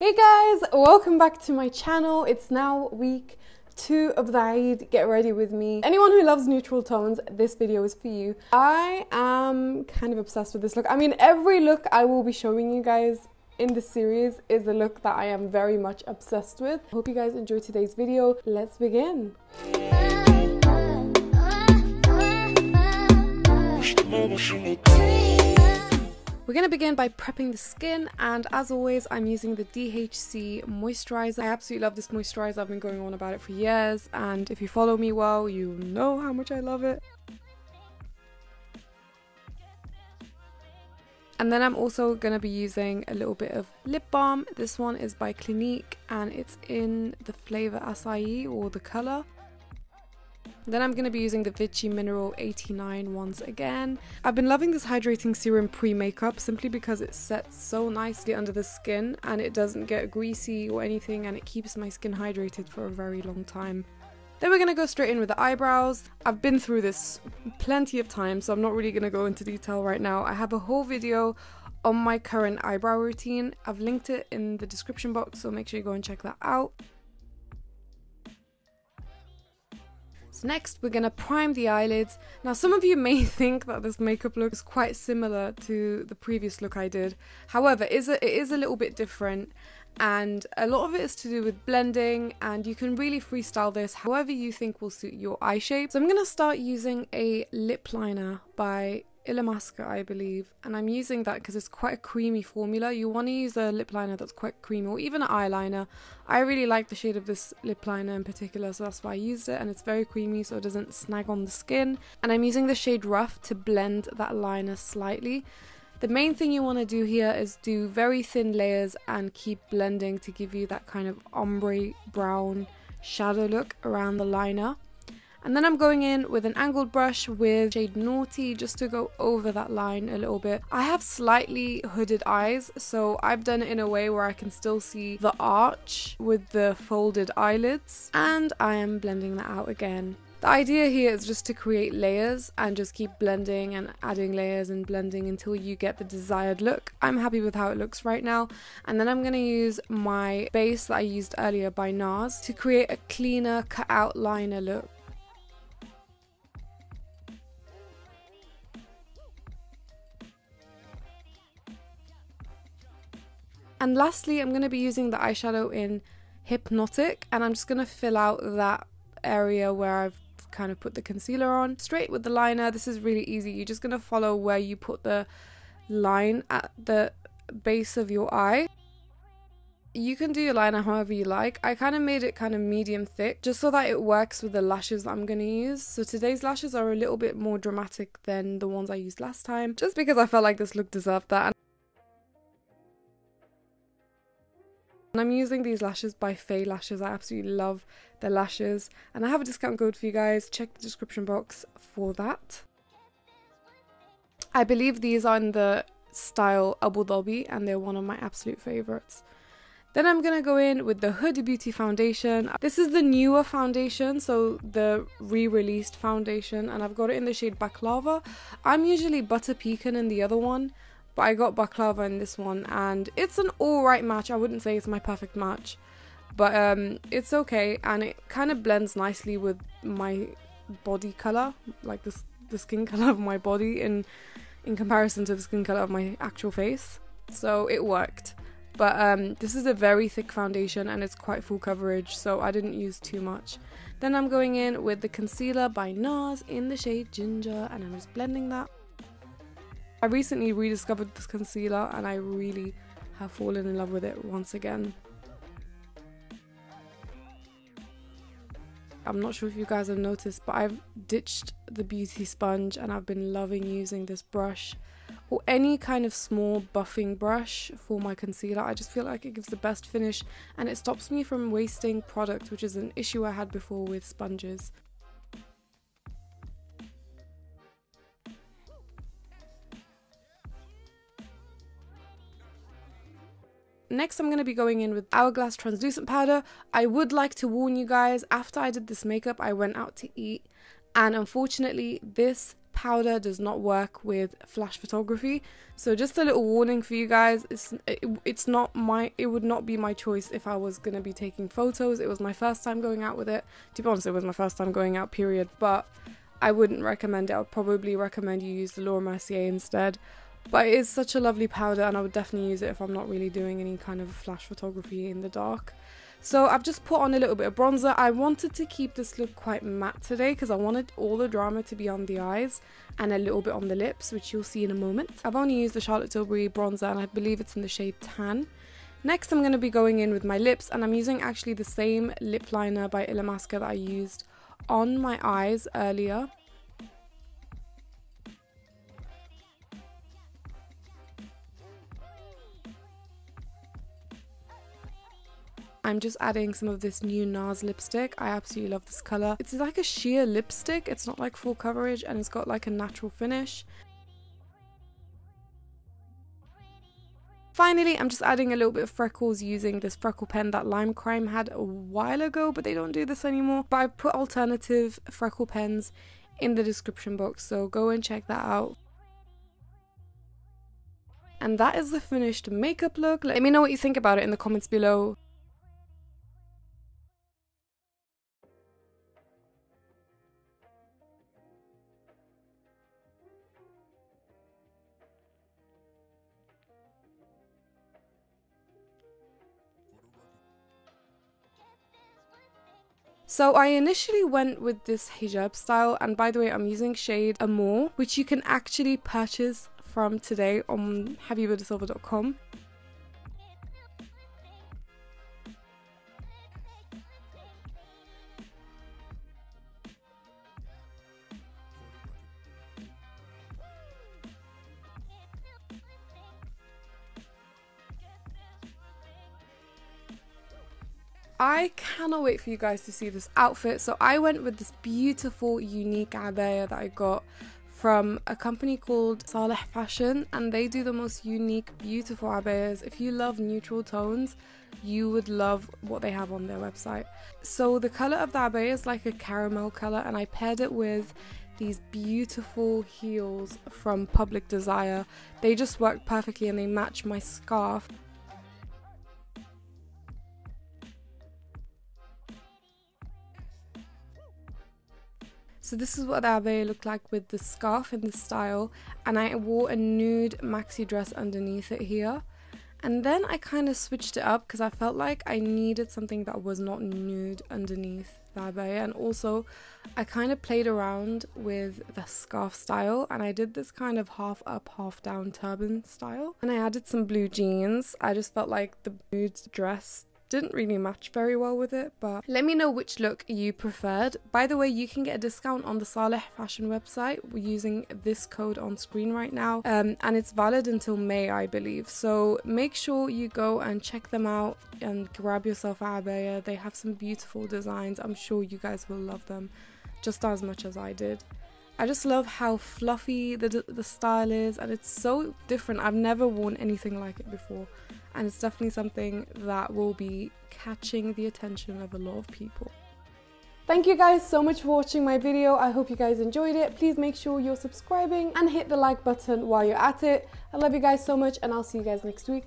Hey guys, welcome back to my channel. It's now week two of the Eid. Get ready with me. Anyone who loves neutral tones, this video is for you. I am kind of obsessed with this look. I mean, every look I will be showing you guys in this series is a look that I am very much obsessed with. Hope you guys enjoy today's video. Let's begin. We're going to begin by prepping the skin and as always I'm using the DHC moisturizer. I absolutely love this moisturizer, I've been going on about it for years and if you follow me well you know how much I love it. And then I'm also going to be using a little bit of lip balm. This one is by Clinique and it's in the flavour acai or the colour. Then I'm going to be using the Vichy Mineral 89 once again. I've been loving this hydrating serum pre-makeup simply because it sets so nicely under the skin and it doesn't get greasy or anything and it keeps my skin hydrated for a very long time. Then we're going to go straight in with the eyebrows. I've been through this plenty of times so I'm not really going to go into detail right now. I have a whole video on my current eyebrow routine. I've linked it in the description box so make sure you go and check that out. Next we're to prime the eyelids. Now some of you may think that this makeup look is quite similar to the previous look I did. However, it is a, little bit different and a lot of it is to do with blending and you can really freestyle this however you think will suit your eye shape. So I'm to start using a lip liner by Illamasqua, I believe, and I'm using that because it's quite a creamy formula. You want to use a lip liner that's quite creamy or even an eyeliner. I really like the shade of this lip liner in particular, so that's why I used it, and it's very creamy so it doesn't snag on the skin. And I'm using the shade Rough to blend that liner slightly. The main thing you want to do here is do very thin layers and keep blending to give you that kind of ombre brown shadow look around the liner. And then I'm going in with an angled brush with shade Naughty just to go over that line a little bit. I have slightly hooded eyes, so I've done it in a way where I can still see the arch with the folded eyelids. And I am blending that out again. The idea here is just to create layers and just keep blending and adding layers and blending until you get the desired look. I'm happy with how it looks right now. And then I'm going to use my base that I used earlier by NARS to create a cleaner cut out liner look. And lastly, I'm going to be using the eyeshadow in Hypnotic and I'm just going to fill out that area where I've kind of put the concealer on. Straight with the liner, this is really easy. You're just going to follow where you put the line at the base of your eye. You can do your liner however you like. I kind of made it kind of medium thick just so that it works with the lashes that I'm going to use. So today's lashes are a little bit more dramatic than the ones I used last time just because I felt like this look deserved that. And I'm using these lashes by Faye Lashes. I absolutely love their lashes. And I have a discount code for you guys. Check the description box for that. I believe these are in the style Abu Dhabi and they're one of my absolute favorites. Then I'm to go in with the Huda Beauty foundation. This is the newer foundation, so the re-released foundation, and I've got it in the shade Baklava. I'm usually Butter Pecan in the other one, but I got baklava in this one and it's an alright match. I wouldn't say it's my perfect match, but um, it's okay and it kind of blends nicely with my body color, like the, the skin color of my body in, in comparison to the skin color of my actual face. So it worked. But um, this is a very thick foundation and it's quite full coverage, so I didn't use too much. Then I'm going in with the concealer by NARS in the shade Ginger and I'm just blending that. I recently rediscovered this concealer and I really have fallen in love with it once again. I'm not sure if you guys have noticed, but I've ditched the beauty sponge and I've been loving using this brush or any kind of small buffing brush for my concealer. I just feel like it gives the best finish and it stops me from wasting product, which is an issue I had before with sponges. Next, I'm going to be going in with Hourglass Translucent Powder. I would like to warn you guys, after I did this makeup, I went out to eat. And unfortunately, this powder does not work with flash photography. So just a little warning for you guys, it's, it, it's not my, it would not be my choice if I was going to be taking photos. It was my first time going out with it. To be honest, it was my first time going out, period. But I wouldn't recommend it. I would probably recommend you use the Laura Mercier instead. But it is such a lovely powder and I would definitely use it if I'm not really doing any kind of flash photography in the dark. So I've just put on a little bit of bronzer. I wanted to keep this look quite matte today because I wanted all the drama to be on the eyes and a little bit on the lips, which you'll see in a moment. I've only used the Charlotte Tilbury bronzer and I believe it's in the shade Tan. Next I'm going to be going in with my lips and I'm using actually the same lip liner by Illamasqua that I used on my eyes earlier. I'm just adding some of this new NARS lipstick. I absolutely love this colour. It's like a sheer lipstick. It's not like full coverage and it's got like a natural finish. Finally, I'm just adding a little bit of freckles using this freckle pen that Lime Crime had a while ago, but they don't do this anymore. But I put alternative freckle pens in the description box, so go and check that out. And that is the finished makeup look. Let me know what you think about it in the comments below. So I initially went with this hijab style and by the way I'm using shade Amour which you can actually purchase from today on habiba I cannot wait for you guys to see this outfit. So I went with this beautiful, unique abaya that I got from a company called Saleh Fashion and they do the most unique, beautiful abayas. If you love neutral tones, you would love what they have on their website. So the color of the abaya is like a caramel color and I paired it with these beautiful heels from Public Desire. They just work perfectly and they match my scarf. So this is what the abaya looked like with the scarf in the style and I wore a nude maxi dress underneath it here. And then I kind of switched it up because I felt like I needed something that was not nude underneath the abaya. And also, I kind of played around with the scarf style and I did this kind of half up, half down turban style. And I added some blue jeans. I just felt like the nude dress didn't really match very well with it but let me know which look you preferred. By the way you can get a discount on the Saleh fashion website using this code on screen right now um, and it's valid until May I believe. So make sure you go and check them out and grab yourself a abaya they have some beautiful designs. I'm sure you guys will love them just as much as I did I just love how fluffy the, the style is and it's so different. I've never worn anything like it before and it's definitely something that will be catching the attention of a lot of people. Thank you guys so much for watching my video. I hope you guys enjoyed it. Please make sure you're subscribing and hit the like button while you're at it. I love you guys so much and I'll see you guys next week.